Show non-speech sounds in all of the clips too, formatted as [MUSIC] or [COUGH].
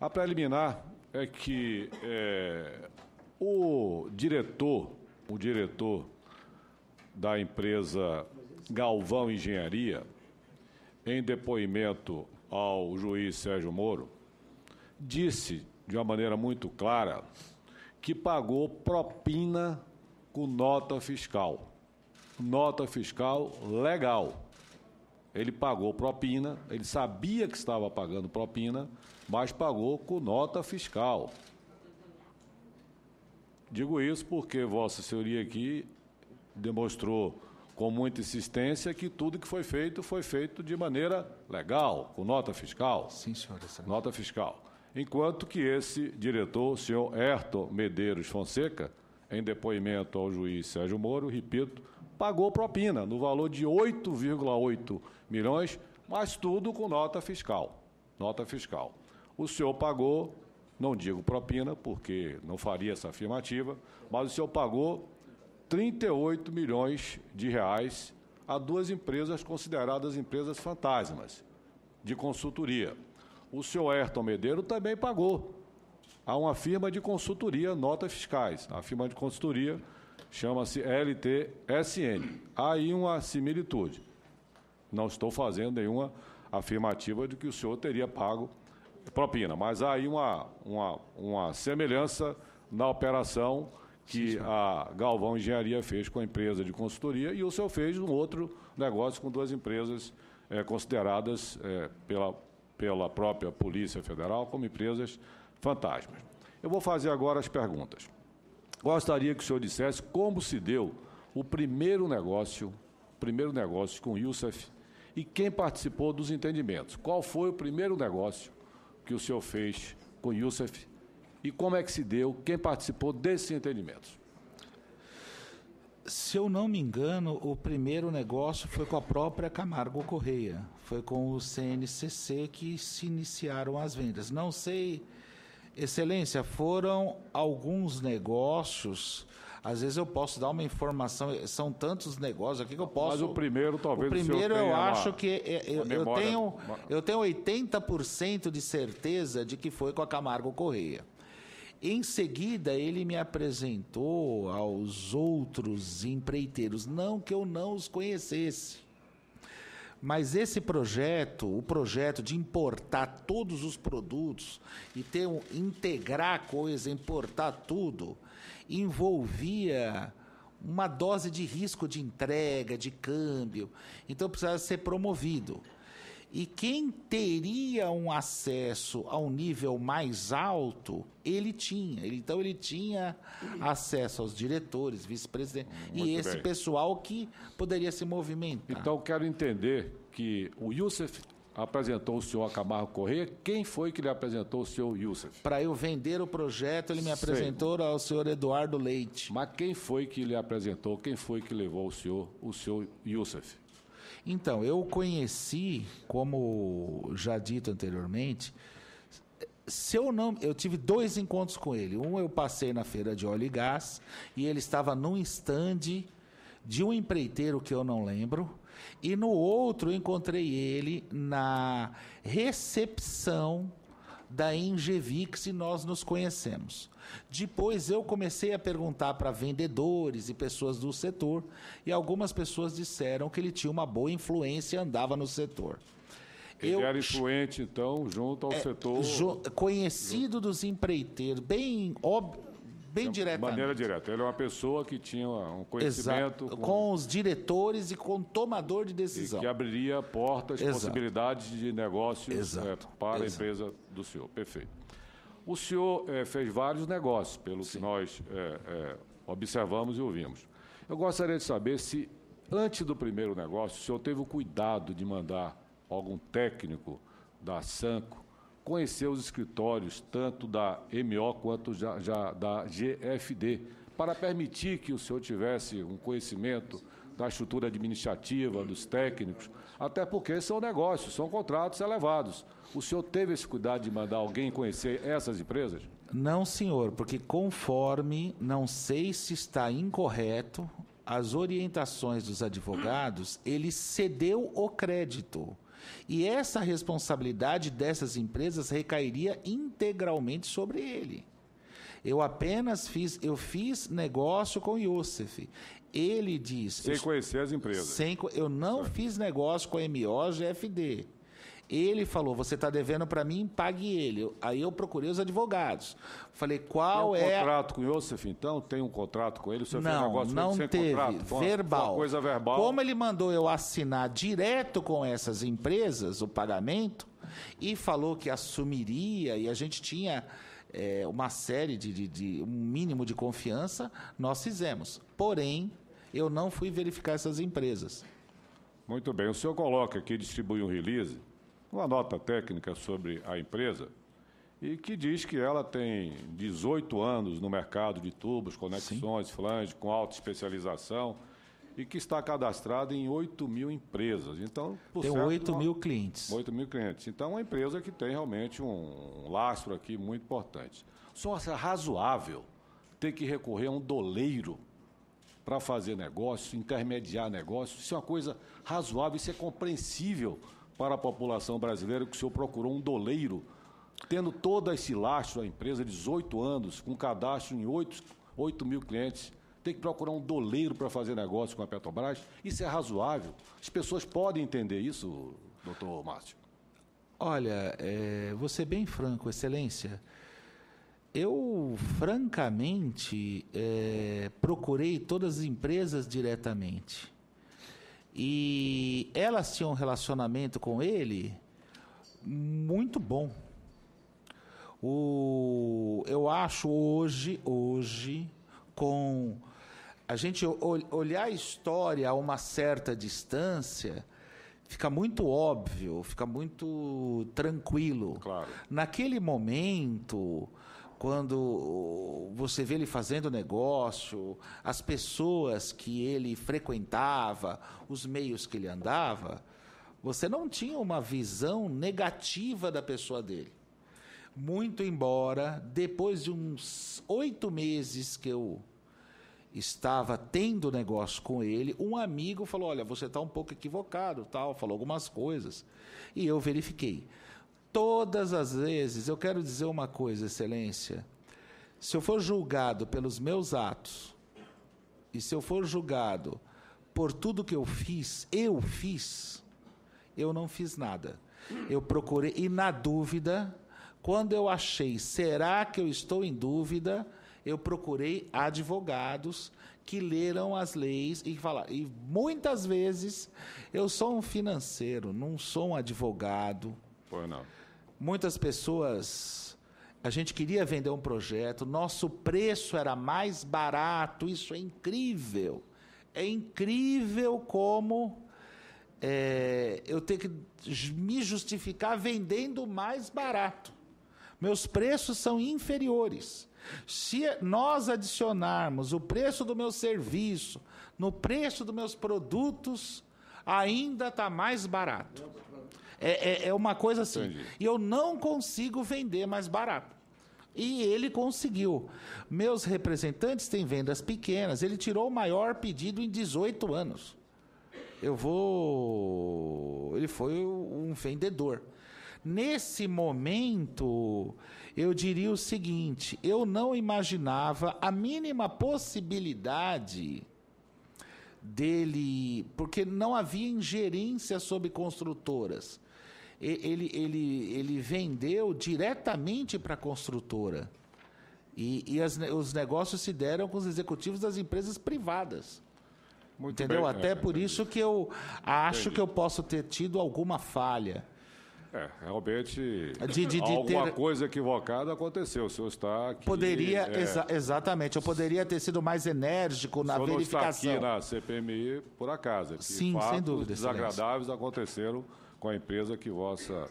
A preliminar é que é, o diretor, o diretor da empresa Galvão Engenharia, em depoimento ao juiz Sérgio Moro, disse de uma maneira muito clara que pagou propina com nota fiscal. Nota fiscal legal. Ele pagou propina, ele sabia que estava pagando propina, mas pagou com nota fiscal. Digo isso porque Vossa Senhoria aqui demonstrou com muita insistência que tudo que foi feito foi feito de maneira legal, com nota fiscal. Sim, senhor. Nota fiscal. Enquanto que esse diretor, o senhor Herton Medeiros Fonseca, em depoimento ao juiz Sérgio Moro, repito, pagou propina no valor de 8,8 milhões, mas tudo com nota fiscal. Nota fiscal. O senhor pagou, não digo propina, porque não faria essa afirmativa, mas o senhor pagou 38 milhões de reais a duas empresas consideradas empresas fantasmas de consultoria. O senhor Ayrton Medeiro também pagou a uma firma de consultoria notas fiscais. A firma de consultoria chama-se LTSN. Há aí uma similitude. Não estou fazendo nenhuma afirmativa de que o senhor teria pago propina, mas há aí uma, uma, uma semelhança na operação que Sim, a Galvão Engenharia fez com a empresa de consultoria e o senhor fez um outro negócio com duas empresas é, consideradas é, pela, pela própria Polícia Federal como empresas fantasmas. Eu vou fazer agora as perguntas. Gostaria que o senhor dissesse como se deu o primeiro negócio, primeiro negócio com o Youssef e quem participou dos entendimentos. Qual foi o primeiro negócio que o senhor fez com o Youssef e como é que se deu, quem participou desses entendimentos? Se eu não me engano, o primeiro negócio foi com a própria Camargo Correia. Foi com o CNCC que se iniciaram as vendas. Não sei Excelência, foram alguns negócios. Às vezes eu posso dar uma informação, são tantos negócios aqui que eu posso. Mas o primeiro talvez o primeiro o eu acho uma, que é, eu, eu, tenho eu tenho 80% de certeza de que foi com a Camargo Correia. Em seguida, ele me apresentou aos outros empreiteiros, não que eu não os conhecesse. Mas esse projeto, o projeto de importar todos os produtos e ter um, integrar coisa, importar tudo, envolvia uma dose de risco de entrega, de câmbio. Então precisava ser promovido. E quem teria um acesso a um nível mais alto, ele tinha. Então ele tinha acesso aos diretores, vice-presidente e esse bem. pessoal que poderia se movimentar. Então quero entender que o Youssef apresentou o senhor a Camargo Corrêa. Quem foi que lhe apresentou o senhor Youssef? Para eu vender o projeto, ele me apresentou Sei. ao senhor Eduardo Leite. Mas quem foi que lhe apresentou? Quem foi que levou o senhor, o senhor Youssef? Então, eu conheci, como já dito anteriormente, se eu não, eu tive dois encontros com ele. Um eu passei na feira de óleo e gás e ele estava num stand de um empreiteiro que eu não lembro, e no outro eu encontrei ele na recepção da Engevix e nós nos conhecemos. Depois eu comecei a perguntar para vendedores e pessoas do setor e algumas pessoas disseram que ele tinha uma boa influência e andava no setor. Ele eu, era influente, então, junto ao é, setor. conhecido dos empreiteiros, bem óbvio bem direta. De maneira direta. Ele é uma pessoa que tinha um conhecimento. Com... com, os diretores e com o tomador de decisão. E que abriria portas, Exato. possibilidades de negócios é, para Exato. a empresa do senhor. Perfeito. O senhor é, fez vários negócios, pelo Sim. que nós é, observamos e ouvimos. Eu gostaria de saber se, antes do primeiro negócio, o senhor teve o cuidado de mandar algum técnico da Sanco conhecer os escritórios, tanto da MO quanto já, já da GFD, para permitir que o senhor tivesse um conhecimento da estrutura administrativa, dos técnicos, até porque são negócios, são contratos elevados. O senhor teve esse cuidado de mandar alguém conhecer essas empresas? Não, senhor, porque conforme, não sei se está incorreto, as orientações dos advogados, ele cedeu o crédito. E essa responsabilidade dessas empresas recairia integralmente sobre ele. Eu apenas fiz, eu fiz negócio com o Youssef. Ele diz. Sem conhecer as empresas. Sem, eu não certo. fiz negócio com a MOGFD. Ele falou: você está devendo para mim, pague ele. Aí eu procurei os advogados. Falei: qual tem um é. contrato com o Iosef, então? Tem um contrato com ele? Você não, fez não sem teve. Contrato, verbal. Uma coisa verbal. Como ele mandou eu assinar direto com essas empresas o pagamento e falou que assumiria, e a gente tinha. É, uma série de, de, de um mínimo de confiança, nós fizemos. Porém, eu não fui verificar essas empresas. Muito bem. O senhor coloca aqui, distribui um release uma nota técnica sobre a empresa e que diz que ela tem 18 anos no mercado de tubos, conexões, flange, com alta especialização e que está cadastrada em 8 mil empresas. Então, tem certo, 8 uma, mil clientes. 8 mil clientes. Então, é uma empresa que tem realmente um, um lastro aqui muito importante. Só é razoável ter que recorrer a um doleiro para fazer negócio, intermediar negócio. Isso é uma coisa razoável, isso é compreensível para a população brasileira que o senhor procurou um doleiro, tendo todo esse lastro, a empresa, 18 anos, com cadastro em 8, 8 mil clientes, tem que procurar um doleiro para fazer negócio com a Petrobras? Isso é razoável? As pessoas podem entender isso, doutor Márcio? Olha, é, vou ser bem franco, Excelência. Eu, francamente, é, procurei todas as empresas diretamente. E elas tinham um relacionamento com ele muito bom. O, eu acho hoje, hoje, com a gente olhar a história a uma certa distância, fica muito óbvio, fica muito tranquilo. Claro. Naquele momento, quando você vê ele fazendo negócio, as pessoas que ele frequentava, os meios que ele andava, você não tinha uma visão negativa da pessoa dele. Muito embora, depois de uns oito meses que eu estava tendo negócio com ele, um amigo falou: Olha, você está um pouco equivocado, tal, falou algumas coisas. E eu verifiquei. Todas as vezes, eu quero dizer uma coisa, Excelência. Se eu for julgado pelos meus atos, e se eu for julgado por tudo que eu fiz, eu fiz, eu não fiz nada. Eu procurei, e na dúvida, quando eu achei, será que eu estou em dúvida, eu procurei advogados que leram as leis e falaram. E muitas vezes eu sou um financeiro, não sou um advogado. Pois não. Muitas pessoas, a gente queria vender um projeto, nosso preço era mais barato, isso é incrível. É incrível como é, eu tenho que me justificar vendendo mais barato. Meus preços são inferiores. Se nós adicionarmos o preço do meu serviço no preço dos meus produtos, ainda está mais barato. É, é, é uma coisa assim. Entendi. E eu não consigo vender mais barato. E ele conseguiu. Meus representantes têm vendas pequenas. Ele tirou o maior pedido em 18 anos. Eu vou. Ele foi um vendedor. Nesse momento, eu diria o seguinte: eu não imaginava a mínima possibilidade dele, porque não havia ingerência sobre construtoras ele, ele, ele vendeu diretamente para a construtora. E, e as, os negócios se deram com os executivos das empresas privadas. Muito Entendeu? Bem, Até é, por isso que eu acho entendi. que eu posso ter tido alguma falha. É, realmente de, de, de alguma ter... coisa equivocada aconteceu. O senhor está aqui. Poderia, é... exa exatamente, eu poderia ter sido mais enérgico na o senhor verificação. Não está aqui na CPMI por acaso. É Sim, sem dúvida. Desagradáveis aconteceram com a empresa que Vossa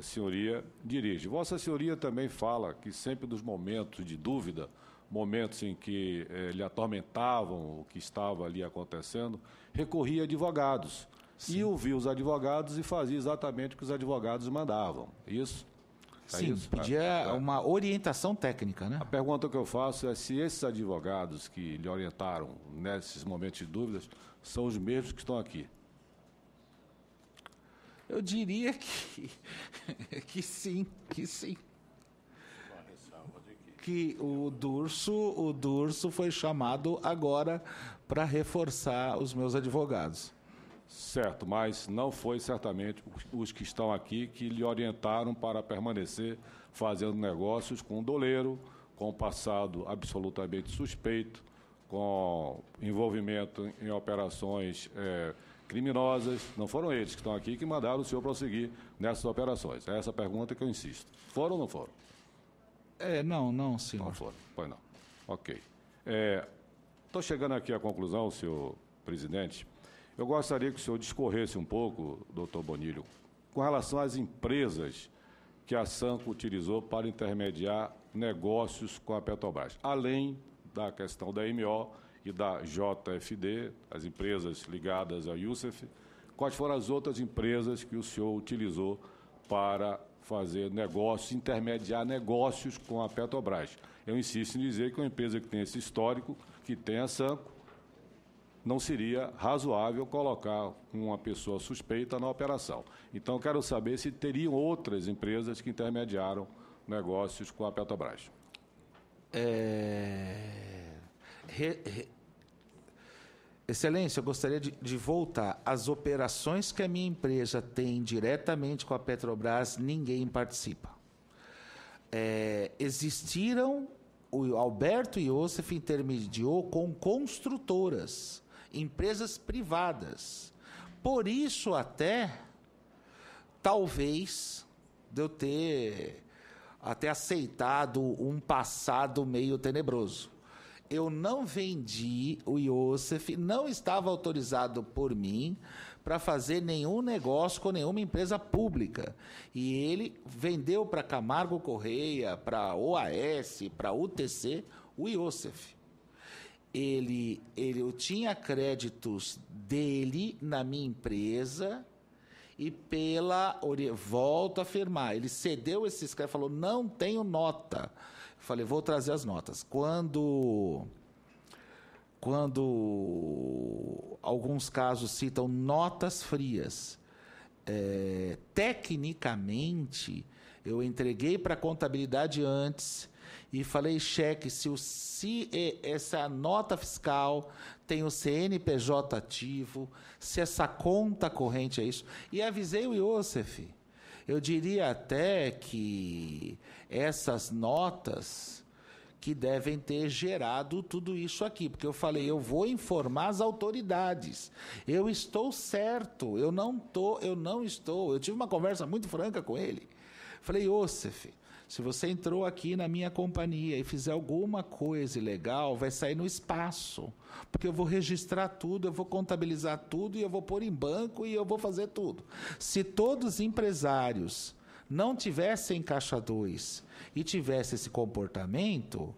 Senhoria dirige. Vossa Senhoria também fala que sempre dos momentos de dúvida, momentos em que eh, lhe atormentavam o que estava ali acontecendo, recorria a advogados. Sim. E ouvia os advogados e fazia exatamente o que os advogados mandavam. Isso? É Sim, isso? pedia é, é. uma orientação técnica, né? A pergunta que eu faço é se esses advogados que lhe orientaram nesses momentos de dúvidas são os mesmos que estão aqui. Eu diria que, [LAUGHS] que sim, que sim. Que o Durso, o Durso foi chamado agora para reforçar os meus advogados. Certo, mas não foi certamente os que estão aqui que lhe orientaram para permanecer fazendo negócios com o doleiro, com passado absolutamente suspeito, com envolvimento em operações é, criminosas. Não foram eles que estão aqui que mandaram o senhor prosseguir nessas operações. É essa pergunta que eu insisto. Foram ou não foram? É, não, não, senhor. Não foram, pois não. Ok. Estou é, chegando aqui à conclusão, senhor presidente. Eu gostaria que o senhor discorresse um pouco, doutor Bonilho, com relação às empresas que a Sanco utilizou para intermediar negócios com a Petrobras, além da questão da MO e da JFD, as empresas ligadas à Youssef. Quais foram as outras empresas que o senhor utilizou para fazer negócios, intermediar negócios com a Petrobras? Eu insisto em dizer que uma empresa que tem esse histórico, que tem a Sanco, não seria razoável colocar uma pessoa suspeita na operação. Então, quero saber se teriam outras empresas que intermediaram negócios com a Petrobras. É... Re, re... Excelência, eu gostaria de, de, voltar. As operações que a minha empresa tem diretamente com a Petrobras, ninguém participa. É, existiram, o Alberto Iosef intermediou com construtoras, empresas privadas. Por isso, até, talvez, de eu ter até aceitado um passado meio tenebroso. Eu não vendi o Iosef, não estava autorizado por mim para fazer nenhum negócio com nenhuma empresa pública. E ele vendeu para Camargo Correia, para OAS, para UTC, o Iosef. Ele, ele, eu tinha créditos dele na minha empresa e pela. Volto a afirmar, ele cedeu esses créditos, falou: não tenho nota. falei: vou trazer as notas. Quando. Quando alguns casos citam notas frias, é, tecnicamente, eu entreguei para a contabilidade antes e falei cheque se, o, se essa nota fiscal tem o CNPJ ativo, se essa conta corrente é isso. E avisei o Iosef. Eu diria até que essas notas que devem ter gerado tudo isso aqui, porque eu falei, eu vou informar as autoridades. Eu estou certo, eu não tô, eu não estou. Eu tive uma conversa muito franca com ele. Falei, Iosef, se você entrou aqui na minha companhia e fizer alguma coisa ilegal, vai sair no espaço. Porque eu vou registrar tudo, eu vou contabilizar tudo e eu vou pôr em banco e eu vou fazer tudo. Se todos os empresários não tivessem caixa 2 e tivessem esse comportamento,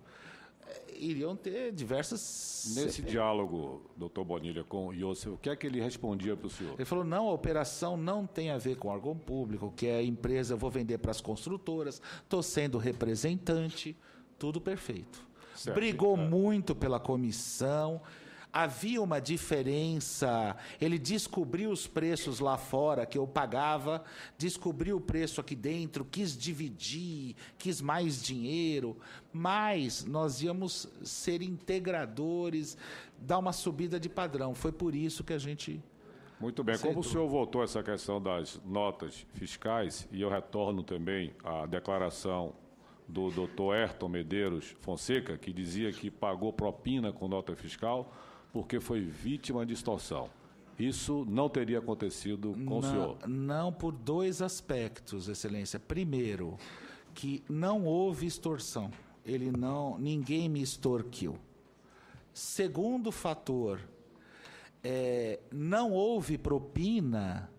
iriam ter diversas. Nesse diálogo, doutor Bonilha, com o Iosef, o que é que ele respondia para o senhor? Ele falou: não, a operação não tem a ver com órgão público, que é a empresa, eu vou vender para as construtoras, estou sendo representante, tudo perfeito. Certo. Brigou é. muito pela comissão havia uma diferença. Ele descobriu os preços lá fora que eu pagava, descobriu o preço aqui dentro, quis dividir, quis mais dinheiro, mas nós íamos ser integradores, dar uma subida de padrão. Foi por isso que a gente muito bem. Como o senhor voltou a essa questão das notas fiscais, e eu retorno também à declaração do doutor Ayrton Medeiros Fonseca, que dizia que pagou propina com nota fiscal, porque foi vítima de extorsão. Isso não teria acontecido com não, o senhor? Não, por dois aspectos, Excelência. Primeiro, que não houve extorsão. Ele não, ninguém me extorquiu. Segundo fator, é, não houve propina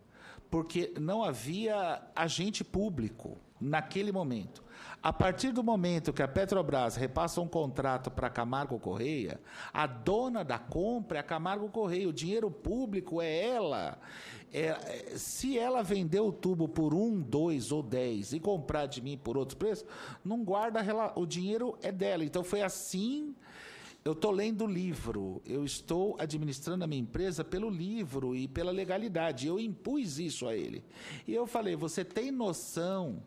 porque não havia agente público naquele momento. A partir do momento que a Petrobras repassa um contrato para Camargo Correia, a dona da compra é a Camargo Correia, o dinheiro público é ela. É, é, se ela vender o tubo por um, dois ou dez e comprar de mim por outro preço, não guarda o dinheiro é dela. Então foi assim eu estou lendo o livro, eu estou administrando a minha empresa pelo livro e pela legalidade. Eu impus isso a ele. E eu falei: você tem noção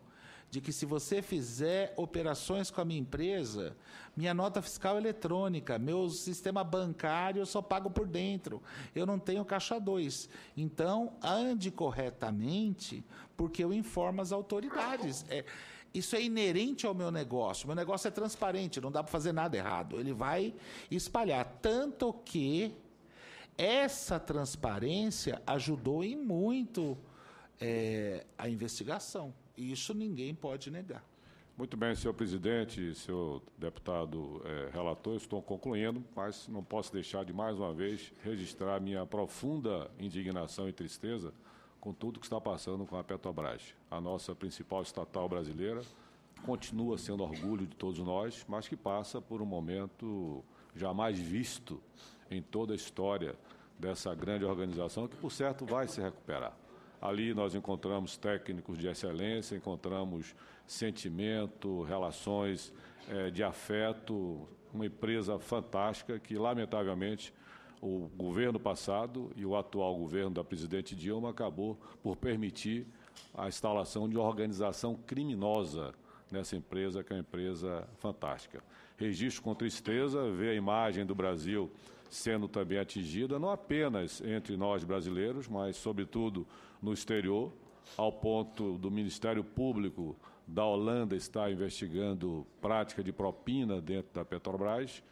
de que se você fizer operações com a minha empresa, minha nota fiscal é eletrônica, meu sistema bancário eu só pago por dentro, eu não tenho caixa 2. Então, ande corretamente, porque eu informo as autoridades. É, isso é inerente ao meu negócio. Meu negócio é transparente, não dá para fazer nada errado. Ele vai espalhar. Tanto que essa transparência ajudou em muito é, a investigação. Isso ninguém pode negar. Muito bem, senhor presidente, senhor deputado é, relator, estou concluindo, mas não posso deixar de mais uma vez registrar minha profunda indignação e tristeza com tudo que está passando com a Petrobras. A nossa principal estatal brasileira continua sendo orgulho de todos nós, mas que passa por um momento jamais visto em toda a história dessa grande organização, que, por certo, vai se recuperar. Ali nós encontramos técnicos de excelência, encontramos sentimento, relações é, de afeto, uma empresa fantástica que, lamentavelmente, o governo passado e o atual governo da presidente Dilma acabou por permitir a instalação de uma organização criminosa nessa empresa, que é uma empresa fantástica. Registro com tristeza ver a imagem do Brasil sendo também atingida, não apenas entre nós brasileiros, mas, sobretudo, no exterior, ao ponto do Ministério Público da Holanda estar investigando prática de propina dentro da Petrobras.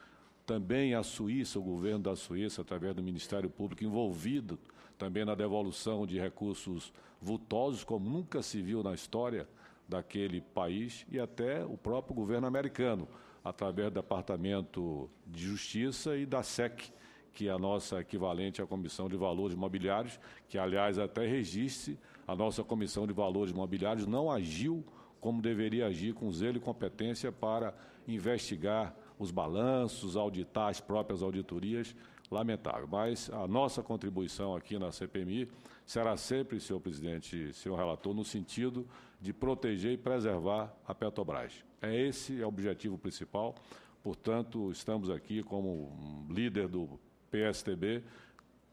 Também a Suíça, o governo da Suíça, através do Ministério Público, envolvido também na devolução de recursos vultosos, como nunca se viu na história daquele país, e até o próprio governo americano, através do Departamento de Justiça e da SEC, que é a nossa equivalente à Comissão de Valores Imobiliários, que, aliás, até registre, a nossa Comissão de Valores Imobiliários não agiu como deveria agir com zelo e competência para investigar os balanços, auditar as próprias auditorias. Lamentável. Mas a nossa contribuição aqui na CPMI será sempre, senhor presidente, senhor relator, no sentido de proteger e preservar a Petrobras. É esse é o objetivo principal. Portanto, estamos aqui como líder do PSTB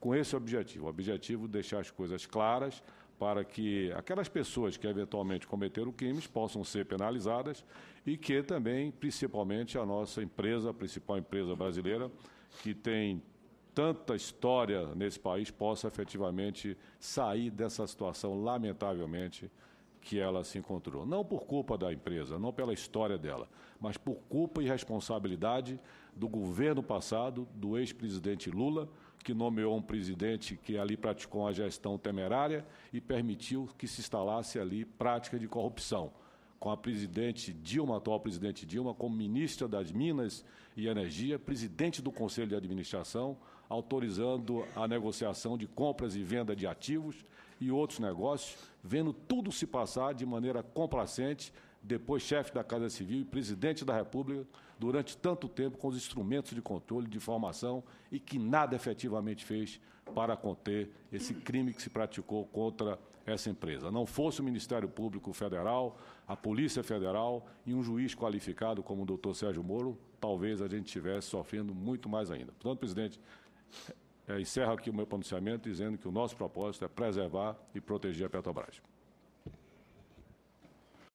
com esse objetivo, o objetivo de deixar as coisas claras para que aquelas pessoas que eventualmente cometeram crimes possam ser penalizadas e que também, principalmente, a nossa empresa, a principal empresa brasileira, que tem tanta história nesse país, possa efetivamente sair dessa situação, lamentavelmente, que ela se encontrou. Não por culpa da empresa, não pela história dela, mas por culpa e responsabilidade do governo passado, do ex-presidente Lula, que nomeou um presidente que ali praticou uma gestão temerária e permitiu que se instalasse ali prática de corrupção. Com a presidente Dilma, atual presidente Dilma, como ministra das Minas e Energia, presidente do Conselho de Administração, autorizando a negociação de compras e venda de ativos e outros negócios, vendo tudo se passar de maneira complacente, depois chefe da Casa Civil e presidente da República, durante tanto tempo com os instrumentos de controle, de informação e que nada efetivamente fez para conter esse crime que se praticou contra essa empresa. Não fosse o Ministério Público Federal, a Polícia Federal e um juiz qualificado como o doutor Sérgio Moro, talvez a gente estivesse sofrendo muito mais ainda. Portanto, presidente, encerro aqui o meu pronunciamento dizendo que o nosso propósito é preservar e proteger a Petrobras.